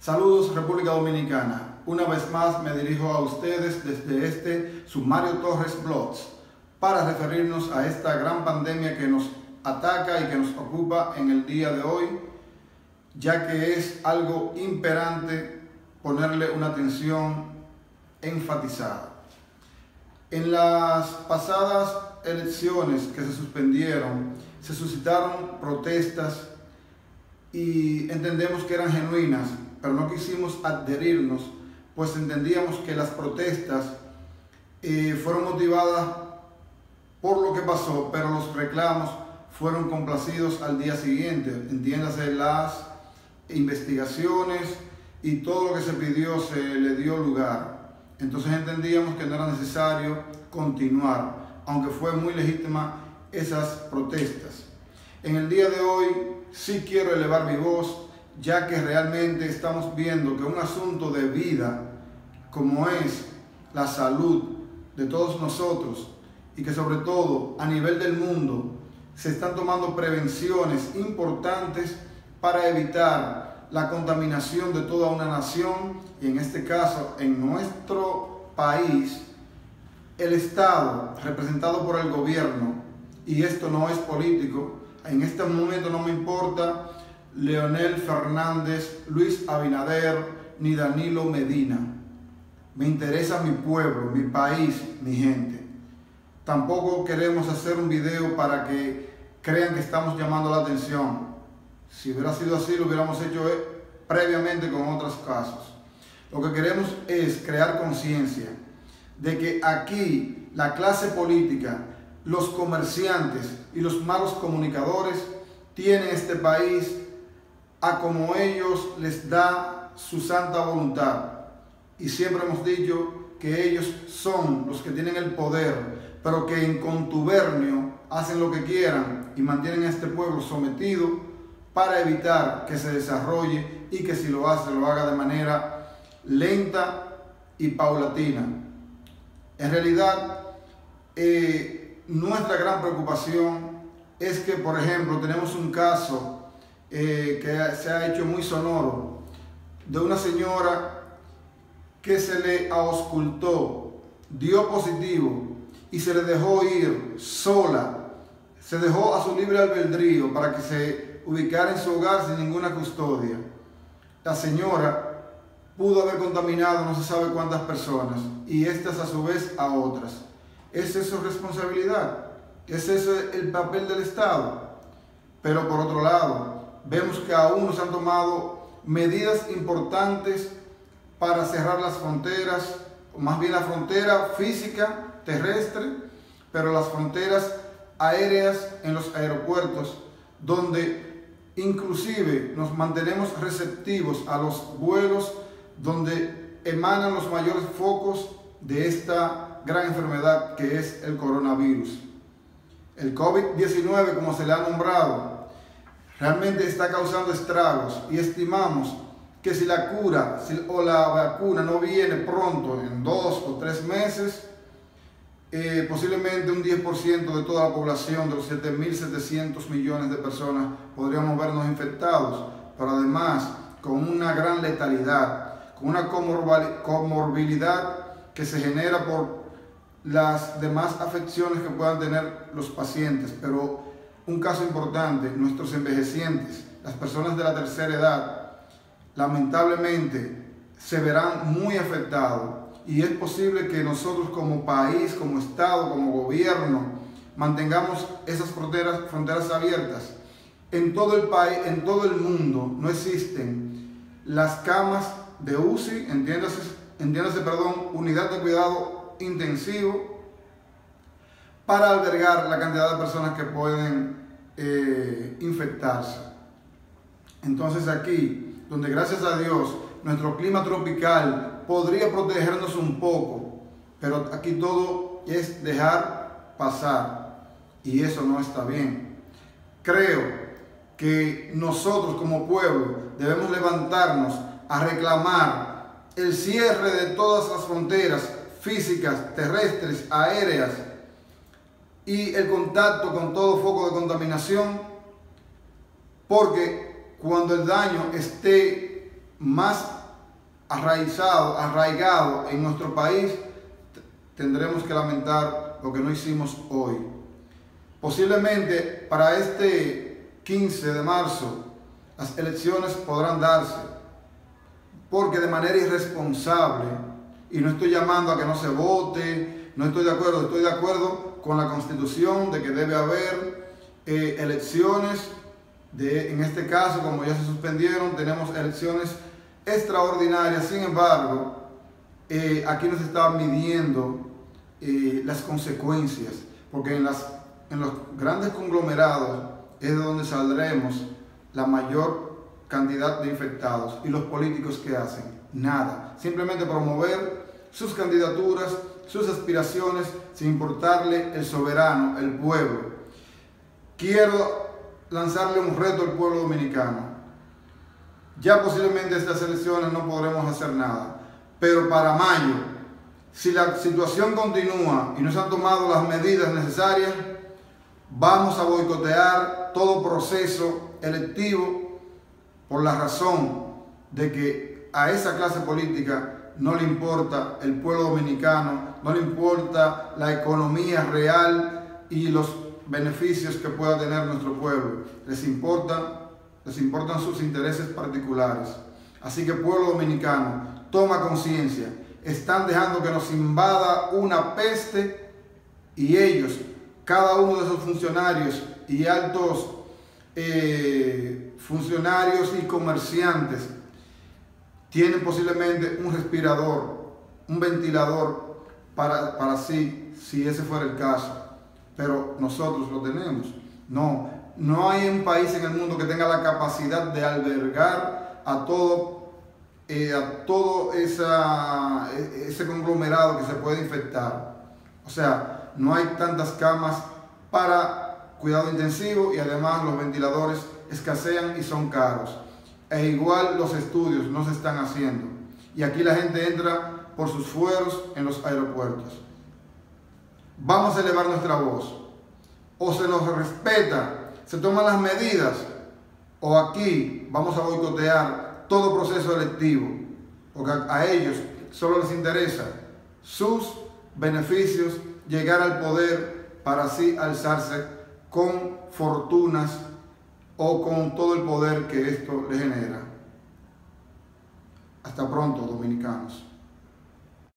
Saludos República Dominicana. Una vez más me dirijo a ustedes desde este Sumario Torres Blogs para referirnos a esta gran pandemia que nos ataca y que nos ocupa en el día de hoy, ya que es algo imperante ponerle una atención enfatizada. En las pasadas elecciones que se suspendieron, se suscitaron protestas y entendemos que eran genuinas pero no quisimos adherirnos, pues entendíamos que las protestas eh, fueron motivadas por lo que pasó, pero los reclamos fueron complacidos al día siguiente, entiéndase las investigaciones y todo lo que se pidió se le dio lugar. Entonces entendíamos que no era necesario continuar, aunque fue muy legítima esas protestas. En el día de hoy sí quiero elevar mi voz ya que realmente estamos viendo que un asunto de vida, como es la salud de todos nosotros, y que sobre todo a nivel del mundo se están tomando prevenciones importantes para evitar la contaminación de toda una nación y en este caso en nuestro país el Estado representado por el gobierno. Y esto no es político. En este momento no me importa Leonel Fernández, Luis Abinader, ni Danilo Medina. Me interesa mi pueblo, mi país, mi gente. Tampoco queremos hacer un video para que crean que estamos llamando la atención. Si hubiera sido así, lo hubiéramos hecho eh, previamente con otros casos. Lo que queremos es crear conciencia de que aquí la clase política, los comerciantes y los malos comunicadores tienen este país a como ellos les da su santa voluntad. Y siempre hemos dicho que ellos son los que tienen el poder, pero que en contubernio hacen lo que quieran y mantienen a este pueblo sometido para evitar que se desarrolle y que si lo hace lo haga de manera lenta y paulatina. En realidad, eh, nuestra gran preocupación es que, por ejemplo, tenemos un caso eh, que se ha hecho muy sonoro, de una señora que se le auscultó, dio positivo y se le dejó ir sola, se dejó a su libre albedrío para que se ubicara en su hogar sin ninguna custodia. La señora pudo haber contaminado no se sabe cuántas personas y estas a su vez a otras. ¿Es eso responsabilidad? ¿Es eso el papel del Estado? Pero por otro lado, vemos que aún se han tomado medidas importantes para cerrar las fronteras, más bien la frontera física, terrestre, pero las fronteras aéreas en los aeropuertos, donde inclusive nos mantenemos receptivos a los vuelos donde emanan los mayores focos de esta gran enfermedad que es el coronavirus. El COVID-19, como se le ha nombrado, realmente está causando estragos y estimamos que si la cura o la vacuna no viene pronto, en dos o tres meses, eh, posiblemente un 10% de toda la población, de los 7.700 millones de personas, podríamos vernos infectados, pero además con una gran letalidad, con una comorbilidad que se genera por las demás afecciones que puedan tener los pacientes, pero un caso importante, nuestros envejecientes, las personas de la tercera edad, lamentablemente se verán muy afectados y es posible que nosotros como país, como Estado, como gobierno, mantengamos esas fronteras, abiertas. En todo el país, en todo el mundo no existen las camas de UCI, entiéndase, entiéndase perdón, unidad de cuidado intensivo para albergar la cantidad de personas que pueden eh, infectarse. Entonces aquí, donde gracias a Dios nuestro clima tropical podría protegernos un poco, pero aquí todo es dejar pasar y eso no está bien. Creo que nosotros como pueblo debemos levantarnos a reclamar el cierre de todas las fronteras físicas, terrestres, aéreas, y el contacto con todo foco de contaminación, porque cuando el daño esté más arraigado, arraigado en nuestro país, tendremos que lamentar lo que no hicimos hoy. Posiblemente para este 15 de marzo las elecciones podrán darse, porque de manera irresponsable, y no estoy llamando a que no se vote, no estoy de acuerdo, estoy de acuerdo con la constitución de que debe haber eh, elecciones, de, en este caso como ya se suspendieron, tenemos elecciones extraordinarias, sin embargo, eh, aquí nos está midiendo eh, las consecuencias, porque en, las, en los grandes conglomerados es de donde saldremos la mayor cantidad de infectados. ¿Y los políticos qué hacen? Nada. Simplemente promover sus candidaturas, sus aspiraciones, sin importarle el soberano, el pueblo. Quiero lanzarle un reto al pueblo dominicano. Ya posiblemente estas elecciones no podremos hacer nada, pero para mayo, si la situación continúa y no se han tomado las medidas necesarias, vamos a boicotear todo proceso electivo por la razón de que a esa clase política no le importa el pueblo dominicano, no le importa la economía real y los beneficios que pueda tener nuestro pueblo. Les importa, les importan sus intereses particulares. Así que pueblo dominicano, toma conciencia. Están dejando que nos invada una peste y ellos, cada uno de esos funcionarios y altos eh, funcionarios y comerciantes, tienen posiblemente un respirador, un ventilador para, para sí, si ese fuera el caso pero nosotros lo tenemos. No, no hay un país en el mundo que tenga la capacidad de albergar a todo, eh, a todo e, ese conglomerado que se puede infectar. O sea, no hay tantas camas para cuidado intensivo y además los ventiladores escasean y son caros. E igual los estudios no se están haciendo. Y aquí la gente entra por sus fueros en los aeropuertos vamos a elevar nuestra voz. O se nos respeta, se toman las medidas, o aquí vamos a boicotear todo proceso electivo, porque a ellos solo les interesa sus beneficios, llegar al poder para así alzarse con fortunas o con todo el poder que esto le genera. Hasta pronto, dominicanos.